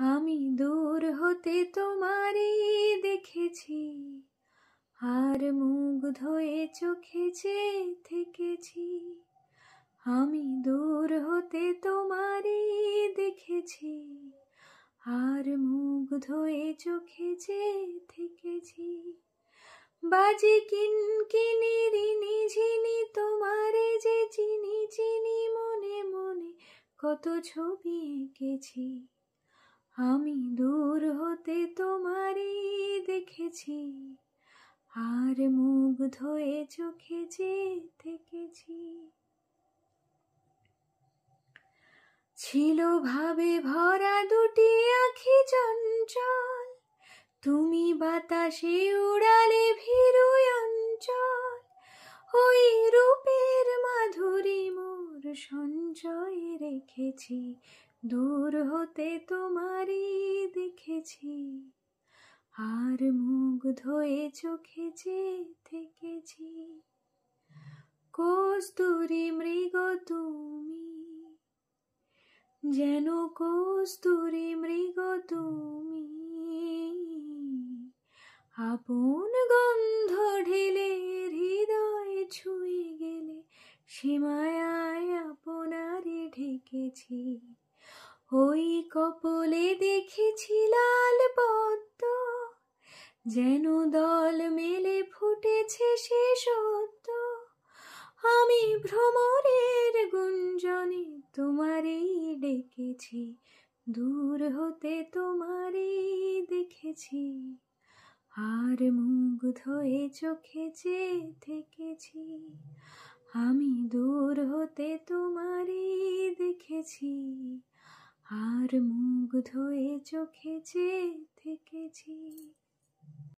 আমি দূর হতে তোমারই দেখেছি, আর মুখ এ চোখে যে থেকেছি। আমি দূর হতে তোমারই দেখেছি, আর মুখ এ চোখে যে থেকেছি। বাজে কিন কিনি রিনি ঝিনি, তোমারে যে চিনি চিনি, মনে মনে কত ছবি এঁকেছি। আমি দূর হতে তোমারই দেখেছি, আর মুগ্ধ এ চোখে যে থেকেছি ছিল ভাবে ভরা দুটি আখি চঞ্চল, তুমি বাতাসে উড়ালে ভীরু অঞ্চল। ওই রূপের মাধুরী মোর সঞ্চয় রেখেছি দূর হতে তোমারই দেখেছি। আর মুখ এ চোখে যে থেকেছি। কস্তুরি মৃগ তুমি, যেন কস্তুরি মৃগ তুমি। আপন গন্ধ ঢেলে হৃদয় ছুঁয়ে গেলে সীমায় আপনারে ঢেকেছি। ওই কপলে দেখেছি লাল পদ্ম। যেন দল মেলে ফুটেছে সে সত্য আমি ভ্রমরের গুঞ্জনে তোমারই ডেকেছি, দূর হতে তোমারই দেখেছি। আর মুগ্ধ এ চোখে যে থেকেছি, আমি দূর হতে তোমারই দেখেছি। আর মুগ্ধ এ চোখে যে থেকেছি